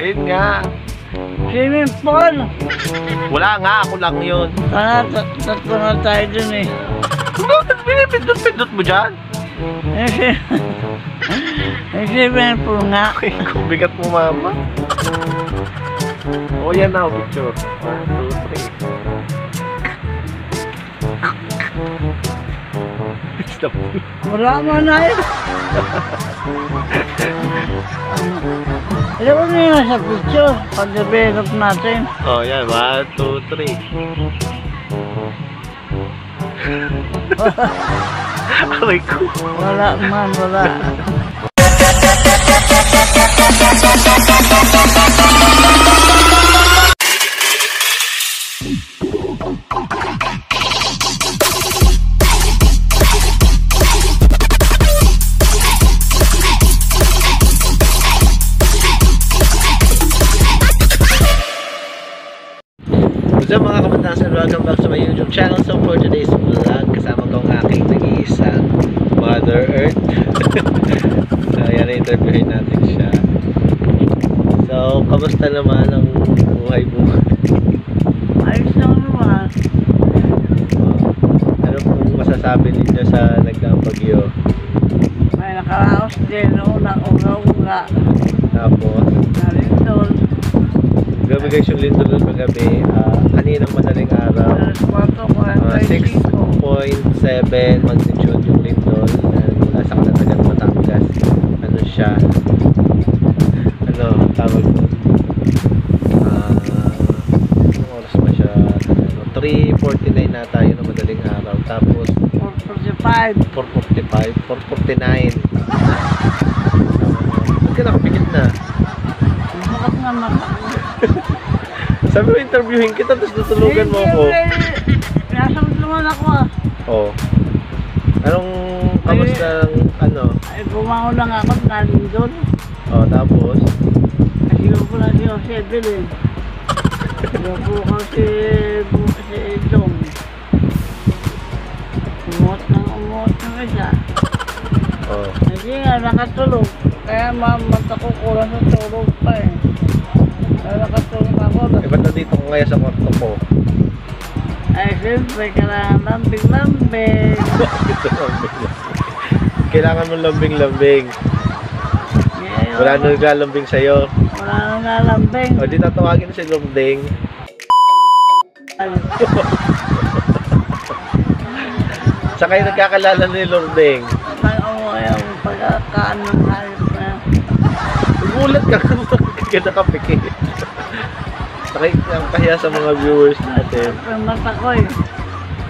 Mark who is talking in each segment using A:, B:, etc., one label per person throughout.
A: Ayun nga.
B: Swimming pool.
A: Wala nga, ako lang yun.
B: Sana tat- tatlo na tayo dun eh.
A: Bakit pinipindot-pindot mo dyan?
B: Yung swim- yung swimming pool nga.
A: Ay, kung bigat mo mama. O yan na, picture. One, two, three. Stop.
B: Wala mo na eh. Alam mo na yun sa picture, pag-develop natin.
A: Oh, yan. One, two, three. Aray ko.
B: Wala man, wala.
A: Mother Earth. so yan, interviewin natin siya. So, kamusta naman ang buhay mo?
B: Ayos lang naman.
A: Uh, ano pong masasabi ninyo sa nagdaang bagyo?
B: May nakaraos din noon ng unga-unga.
A: Tapos,
B: Narindol.
A: grabe guys yung lindol ng paggabi. Uh, kaninang madaling araw.
B: Alas 4.45.
A: Uh, 6.7 magnitude yung lindol sa kalatagan Batangas ano siya? Ano tawag doon Ah, anong oras ba siya? Ano, 3.49 na tayo ng madaling araw. Tapos
B: 4.45.
A: 4.45 4.49 ba't ka nakapikit na?
B: Bukas nga
A: sabi mo interviewin kita tapos tutulugan mo ako.
B: Nasagot naman ako ah.
A: oh. Anong kamusta ang ano
B: Ay, bumangon lang ako nalindol.
A: oh tapos
B: Kasi yung po lang si Jose Belen. Yung po kasi bu- si Dong. Umuot ng umuot ng isa.
A: oh
B: Hindi nga nakatulog. Kaya mamata ko kulang sa tulog pa eh. Kaya nakatulog ako.
A: Eh, ba't nandito ko ngayon sa kwarto ko?
B: Ay, siyempre, kailangan lambing-lambing.
A: Kailangan mo lambing-lambing.
B: Ngayon,
A: Wala nang naglalambing sa'yo.
B: Wala nang lalambing.
A: O, di tatawagin si Lambing. Sa kayo nagkakalala ni Lambing.
B: Ako yung pagkakaan ng hayop na
A: Gulat ka kung bakit ka nakapikit. Sakay ang kahiya sa mga viewers natin.
B: yung mata ko eh.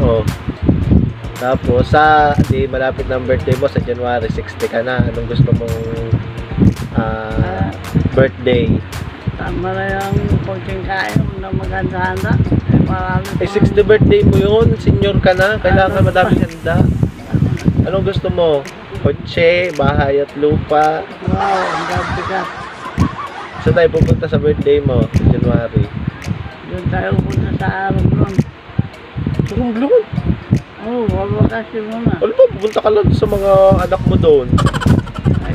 A: Oh. Tapos sa di malapit ng birthday mo sa January 60 ka na. Anong gusto mong ah, birthday?
B: Tama na yung konting kain na maganda-handa. Eh, marami
A: Eh,
B: pang-
A: 60 birthday mo yun. Senior ka na. Kailangan madaming handa. Anong gusto mo? Kotse, bahay at lupa.
B: Wow, ang gabi ka.
A: Saan tayo pupunta sa birthday mo? January.
B: Doon tayo punta sa araw nun.
A: Tulong-tulong.
B: Oo, oh, wabakasyon muna.
A: Ano ba? Pupunta ka lang sa mga anak mo doon.
B: Ay,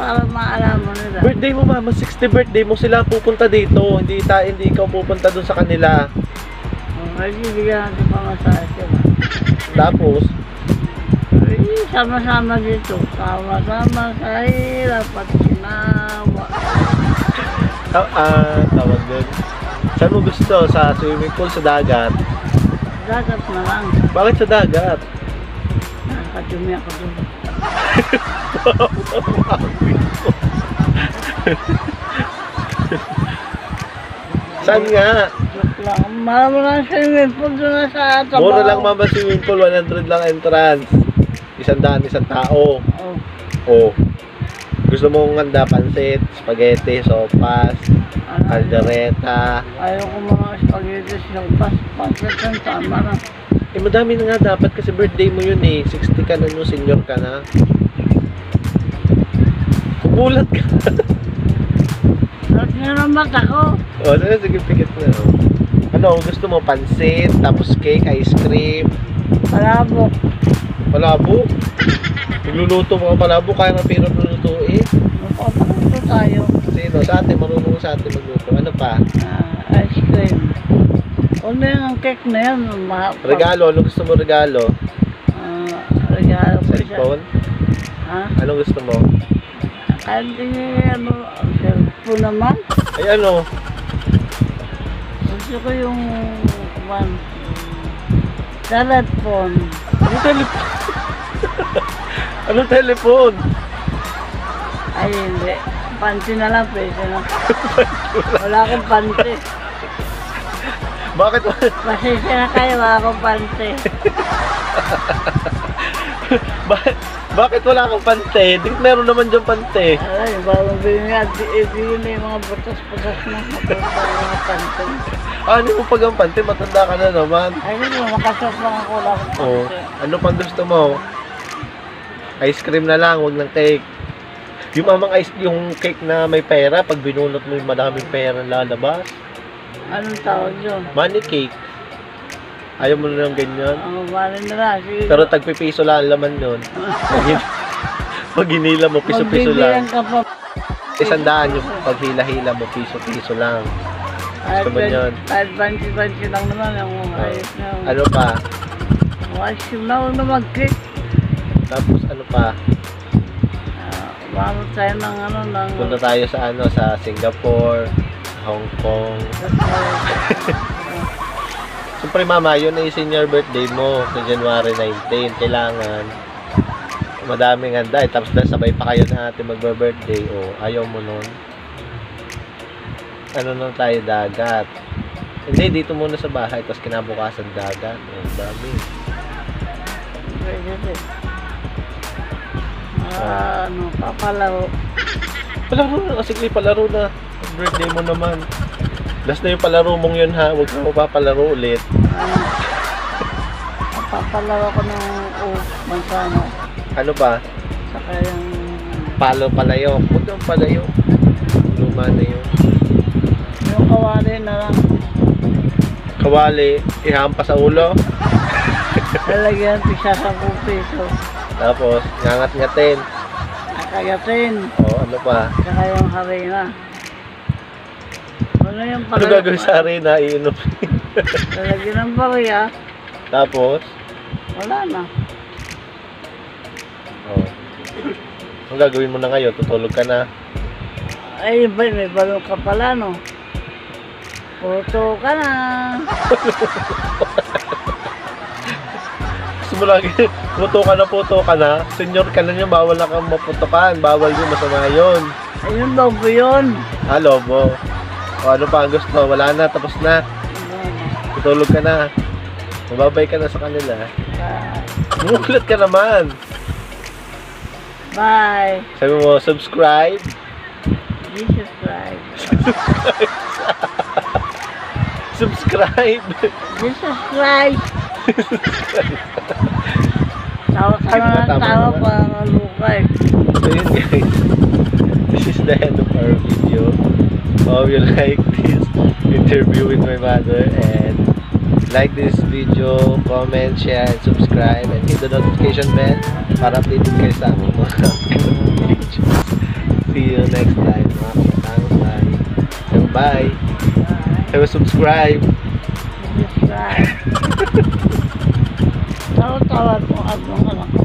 B: para maalaman nila.
A: Birthday mo mama, 60 birthday mo sila pupunta dito. Hindi ta hindi ikaw pupunta doon sa kanila.
B: Okay, bibigyan natin pamasahe sila.
A: Tapos,
B: Ay, sama-sama dito. Sama-sama sa hirap at sinawa.
A: ah, ah, tawag doon. Saan mo gusto? Sa swimming pool, sa dagat?
B: Dagat na lang.
A: Bakit sa dagat?
B: Nakatumi ako doon.
A: Saan nga?
B: Marami lang swimming pool doon sa tabaw.
A: Mura lang mama swimming pool, 100 lang entrance. Isang daan, isang tao.
B: Oh,
A: Oh. Gusto mong handa pansit, spaghetti, sopas,
B: ano,
A: caldereta.
B: Ayaw ko mga spaghetti sopas. Pasit ang tama na.
A: Eh, madami na nga dapat kasi birthday mo yun eh. 60 ka na no, senior ka na. Kumulat ka.
B: Sarap nga ng mata ko.
A: o, oh, na, sige, pikit na. Ano, gusto mo pansit, tapos cake, ice cream,
B: Palabok.
A: palabo. Nagluluto mo ka palabo, kaya nga piro lulutuin.
B: Magpapakito tayo.
A: Sino? sa ate, marunong sa ate magluto. Ano pa?
B: Ah, ice cream. Ano yung cake na yan? Ma
A: Regalo, ano gusto mo regalo?
B: Ah, regalo ko siya.
A: Cellphone?
B: Ha?
A: Anong gusto mo?
B: Kahit hindi ano, cellphone naman.
A: Ay ano?
B: Gusto ko yung one. Telephone.
A: Anong telephone? Anong telephone?
B: Ay, hindi. Panty na lang, pwede na. Wala akong panty.
A: Bakit?
B: Pasensya na kayo, akong panty.
A: bakit? Bakit wala kang pante? Di meron naman dyan pante.
B: Ay, bawang bilhin nga, di- ibigin na yung mga butas-butas na. Mga panty.
A: Ah, hindi mo pag ang pante, matanda ka na naman.
B: Ay, hindi mo, makasok lang ako, wala akong
A: Oh,
B: panty.
A: ano pang gusto mo? Ice cream na lang, wag ng cake. Yung mamang ice, yung cake na may pera, pag binunot mo yung madaming pera lalabas.
B: Anong tawag yun?
A: Money cake. Ayaw mo na ng ganyan.
B: Ang bali na lang. Sige.
A: Pero tagpipiso lang ang laman nun. Pag, hin- pag hinila mo, piso-piso lang.
B: ka pa.
A: Isandaan yung pag hila-hila mo, piso-piso lang. Gusto mo yun?
B: Kahit bansi-bansi lang naman ang ayos na.
A: Ano pa?
B: Wash yung na na mag-click.
A: Tapos ano pa?
B: Uh, Umabot tayo ng ano, ng...
A: Punta tayo sa ano, sa Singapore, Hong Kong. Siyempre mama, yun ay senior birthday mo sa January 19. Kailangan madaming handa eh. Tapos dahil sabay pa kayo na ate magbe-birthday. O, ayaw mo nun. Ano nung tayo dagat. Hindi, dito muna sa bahay. Tapos kinabukasan dagat. Ang dami.
B: Pwede din. Ah, ano, papalaro.
A: Palaro na. Kasi palaro na. Birthday mo naman. Last na yung palaro mong yun ha. Huwag ka mapapalaro ulit.
B: Ano, papalaro ko ng oh, mansano.
A: Ano ba?
B: Saka yung...
A: Palo palayo. Huwag kang palayo. Luma na yun.
B: Yung kawali na lang.
A: Kawali, ihampa sa ulo.
B: Lalagyan pisa sa piso.
A: Tapos, ngangat-ngatin.
B: Nakagatin.
A: O, ano pa?
B: Saka yung harina. Ano yung
A: Ano gagawin sa arena? Iinom.
B: Lalagyan ng barya.
A: Tapos,
B: Wala na.
A: o. Ang gagawin mo na ngayon? Tutulog ka na.
B: Ay, ba, may balong ka pala, no? Puto ka na.
A: Gusto mo lagi, puto ka na, puto ka na. Senior ka na niya, bawal na kang maputokan. Bawal yun, masama yun.
B: Ayun po yun.
A: Ha, lobo. O ano pa ang gusto? Wala na, tapos na. Tutulog ka na. Mababay ka na sa kanila.
B: Ah,
A: Mulat ka naman.
B: Bye.
A: Sabi mo, subscribe.
B: Jesus Christ.
A: Subscribe.
B: Jesus Christ. Tawa ka na ng tawa pa ang lukay.
A: So yun guys. This is the end of our video. Hope you like this interview with my mother and like this video, comment, share, and subscribe and hit the notification bell para updated kayo sa aming mga videos. See you next time mga kapatang. Bye. And bye. Subscribe.
B: Christ. Tawa-tawa po ang mga anak.